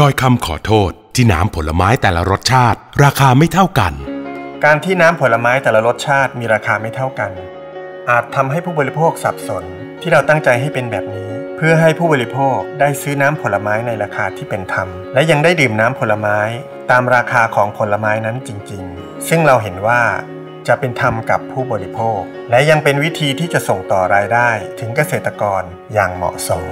ดอยคำขอโทษที่น้ำผลไม้แต่ละรสชาติ ราคาไม่เท่ากัน การที่น้ำผลไม้แต่ละรสชาติมีราคาไม่เท่ากัน อาจทำให้ผู้บริโภคสับสน ที่เราตั้งใจให้เป็นแบบนี้ เพื่อให้ผู้บริโภคได้ซื้อน้ำผลไม้ในราคาที่เป็นธรรม และยังได้ดื่มน้ำผลไม้ตามราคาของผลไม้นั้นจริง ๆ ซึ่งเราเห็นว่าจะเป็นธรรมกับผู้บริโภค และยังเป็นวิธีที่จะส่งต่อรายได้ถึงเกษตรกรอย่างเหมาะสม